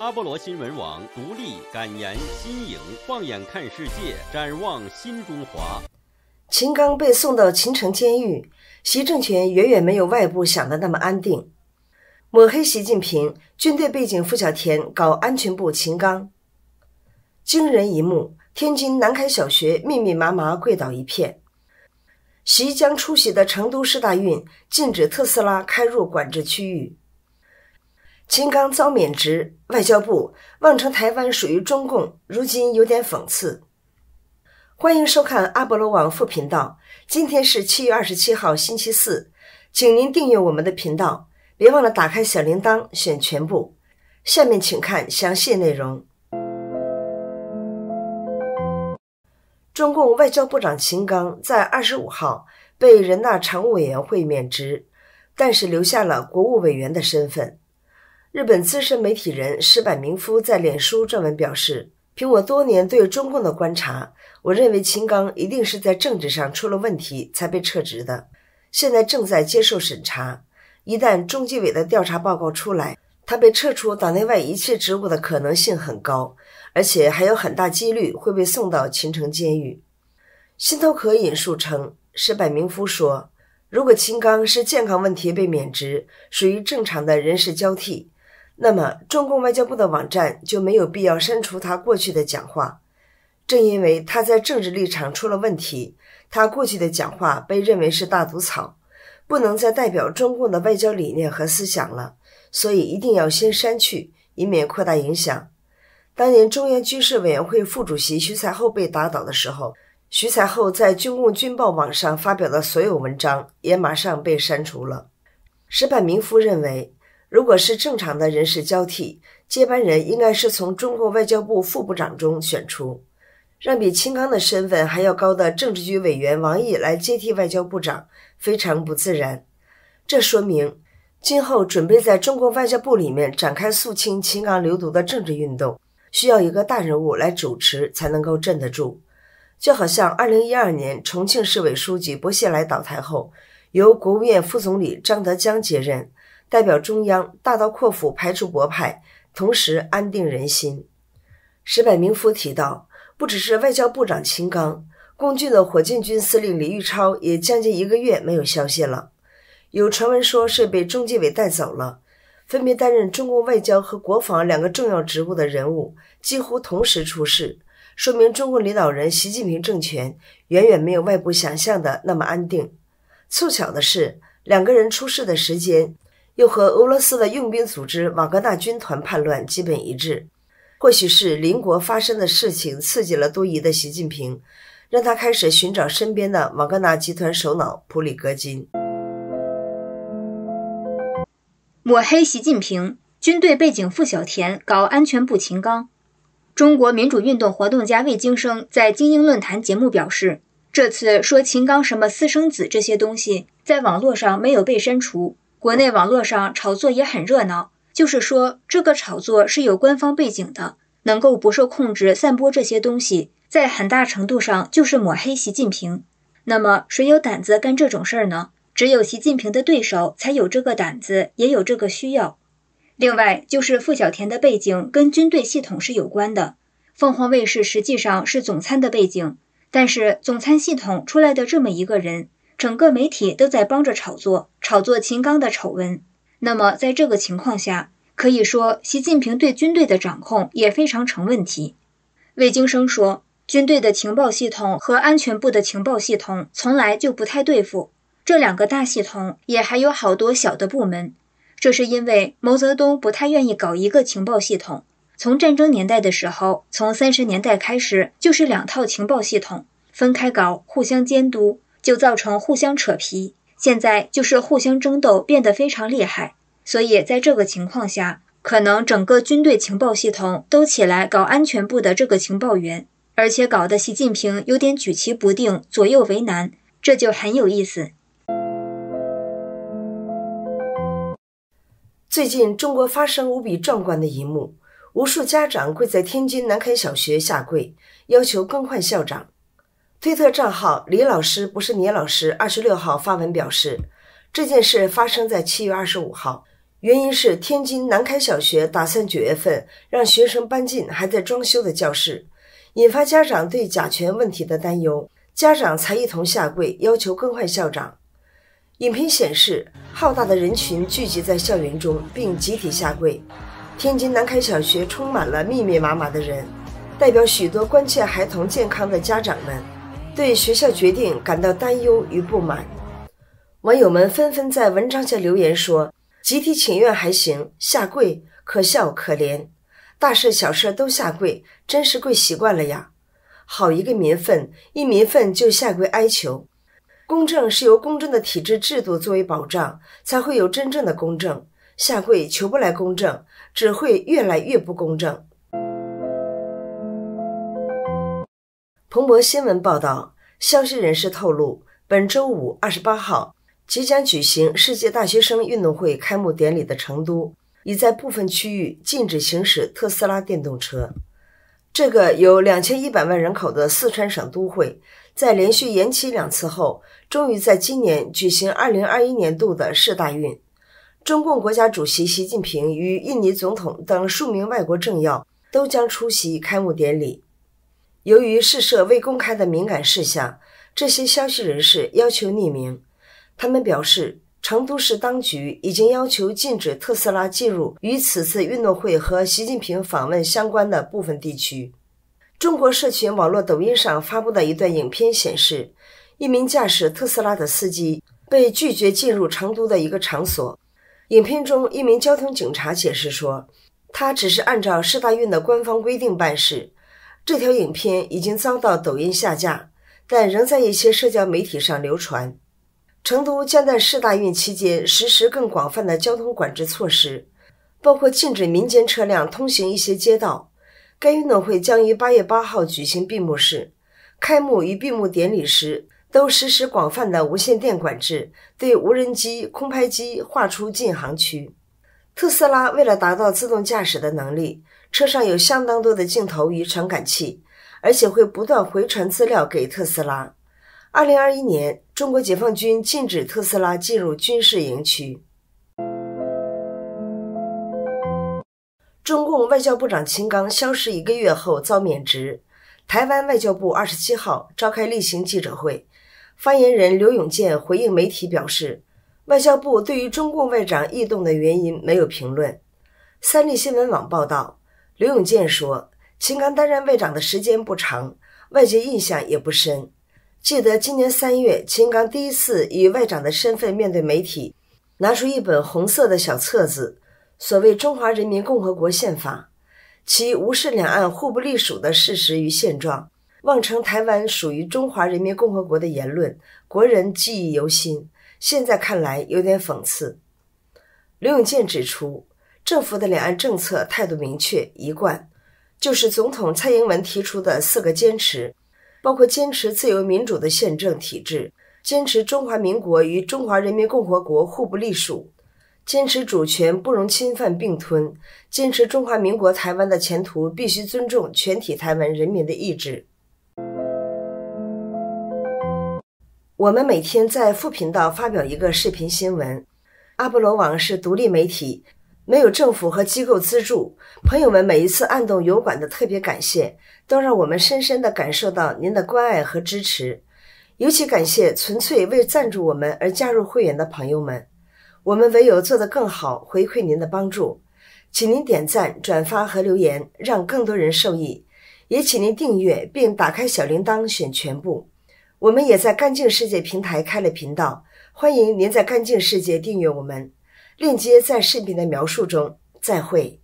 阿波罗新闻网独立、敢言、新颖，放眼看世界，展望新中华。秦刚被送到秦城监狱，习政权远远没有外部想的那么安定。抹黑习近平，军队背景付小田搞安全部秦刚。惊人一幕：天津南开小学密密麻麻跪倒一片。习将出席的成都市大运禁止特斯拉开入管制区域。秦刚遭免职，外交部妄称台湾属于中共，如今有点讽刺。欢迎收看阿波罗网副频道，今天是七月二十七号星期四，请您订阅我们的频道，别忘了打开小铃铛选全部。下面请看详细内容。中共外交部长秦刚在二十五号被人大常务委员会免职，但是留下了国务委员的身份。日本资深媒体人石坂明夫在脸书撰文表示：“凭我多年对中共的观察，我认为秦刚一定是在政治上出了问题才被撤职的。现在正在接受审查，一旦中纪委的调查报告出来，他被撤出党内外一切职务的可能性很高，而且还有很大几率会被送到秦城监狱。”新头壳引述称，石坂明夫说：“如果秦刚是健康问题被免职，属于正常的人事交替。”那么，中共外交部的网站就没有必要删除他过去的讲话。正因为他在政治立场出了问题，他过去的讲话被认为是大毒草，不能再代表中共的外交理念和思想了，所以一定要先删去，以免扩大影响。当年中央军事委员会副主席徐才厚被打倒的时候，徐才厚在军共军报网上发表的所有文章也马上被删除了。石柏明夫认为。如果是正常的人事交替，接班人应该是从中国外交部副部长中选出，让比秦刚的身份还要高的政治局委员王毅来接替外交部长，非常不自然。这说明今后准备在中国外交部里面展开肃清秦刚流毒的政治运动，需要一个大人物来主持才能够镇得住。就好像2012年重庆市委书记薄熙来倒台后，由国务院副总理张德江接任。代表中央大刀阔斧排除国派，同时安定人心。石柏明夫提到，不只是外交部长秦刚，共军的火箭军司令李玉超也将近一个月没有消息了。有传闻说是被中纪委带走了。分别担任中共外交和国防两个重要职务的人物几乎同时出事，说明中共领导人习近平政权远远没有外部想象的那么安定。凑巧的是，两个人出事的时间。又和俄罗斯的佣兵组织瓦格纳军团叛乱基本一致，或许是邻国发生的事情刺激了多疑的习近平，让他开始寻找身边的瓦格纳集团首脑普里戈金。抹黑习近平，军队背景付小田搞安全部秦刚。中国民主运动活动家魏京生在精英论坛节目表示，这次说秦刚什么私生子这些东西，在网络上没有被删除。国内网络上炒作也很热闹，就是说这个炒作是有官方背景的，能够不受控制散播这些东西，在很大程度上就是抹黑习近平。那么谁有胆子干这种事儿呢？只有习近平的对手才有这个胆子，也有这个需要。另外就是付小田的背景跟军队系统是有关的，凤凰卫视实际上是总参的背景，但是总参系统出来的这么一个人。整个媒体都在帮着炒作，炒作秦刚的丑闻。那么，在这个情况下，可以说习近平对军队的掌控也非常成问题。魏京生说，军队的情报系统和安全部的情报系统从来就不太对付，这两个大系统也还有好多小的部门。这是因为毛泽东不太愿意搞一个情报系统。从战争年代的时候，从三十年代开始，就是两套情报系统分开搞，互相监督。就造成互相扯皮，现在就是互相争斗，变得非常厉害。所以在这个情况下，可能整个军队情报系统都起来搞安全部的这个情报员，而且搞得习近平有点举棋不定，左右为难，这就很有意思。最近中国发生无比壮观的一幕，无数家长跪在天津南开小学下跪，要求更换校长。推特账号李老师不是聂老师二十六号发文表示，这件事发生在七月二十五号，原因是天津南开小学打算九月份让学生搬进还在装修的教室，引发家长对甲醛问题的担忧，家长才一同下跪要求更换校长。影片显示，浩大的人群聚集在校园中，并集体下跪。天津南开小学充满了密密麻麻的人，代表许多关切孩童健康的家长们，对学校决定感到担忧与不满。网友们纷纷在文章下留言说。集体请愿还行，下跪可笑可怜，大事小事都下跪，真是跪习惯了呀！好一个民愤，一民愤就下跪哀求。公正是由公正的体制制度作为保障，才会有真正的公正。下跪求不来公正，只会越来越不公正。彭博新闻报道，消息人士透露，本周五二十八号。即将举行世界大学生运动会开幕典礼的成都，已在部分区域禁止行驶特斯拉电动车。这个有两千一百万人口的四川省都会，在连续延期两次后，终于在今年举行二零二一年度的世大运。中共国家主席习近平与印尼总统等数名外国政要都将出席开幕典礼。由于事涉未公开的敏感事项，这些消息人士要求匿名。他们表示，成都市当局已经要求禁止特斯拉进入与此次运动会和习近平访问相关的部分地区。中国社群网络抖音上发布的一段影片显示，一名驾驶特斯拉的司机被拒绝进入成都的一个场所。影片中，一名交通警察解释说，他只是按照市大运的官方规定办事。这条影片已经遭到抖音下架，但仍在一些社交媒体上流传。成都将在市大运期间实施更广泛的交通管制措施，包括禁止民间车辆通行一些街道。该运动会将于八月八号举行闭幕式，开幕与闭幕典礼时都实施广泛的无线电管制，对无人机、空拍机划出禁航区。特斯拉为了达到自动驾驶的能力，车上有相当多的镜头与传感器，而且会不断回传资料给特斯拉。二零二一年，中国解放军禁止特斯拉进入军事营区。中共外交部长秦刚消失一个月后遭免职。台湾外交部二十七号召开例行记者会，发言人刘永健回应媒体表示，外交部对于中共外长异动的原因没有评论。三立新闻网报道，刘永健说，秦刚担任外长的时间不长，外界印象也不深。记得今年三月，秦刚第一次以外长的身份面对媒体，拿出一本红色的小册子，所谓《中华人民共和国宪法》，其无视两岸互不隶属的事实与现状，妄称台湾属于中华人民共和国的言论，国人记忆犹新。现在看来有点讽刺。刘永健指出，政府的两岸政策态度明确一贯，就是总统蔡英文提出的四个坚持。包括坚持自由民主的宪政体制，坚持中华民国与中华人民共和国互不隶属，坚持主权不容侵犯并吞，坚持中华民国台湾的前途必须尊重全体台湾人民的意志。我们每天在副频道发表一个视频新闻。阿波罗网是独立媒体。没有政府和机构资助，朋友们每一次按动油管的特别感谢，都让我们深深地感受到您的关爱和支持。尤其感谢纯粹为赞助我们而加入会员的朋友们。我们唯有做得更好，回馈您的帮助。请您点赞、转发和留言，让更多人受益。也请您订阅并打开小铃铛，选全部。我们也在干净世界平台开了频道，欢迎您在干净世界订阅我们。链接在视频的描述中。再会。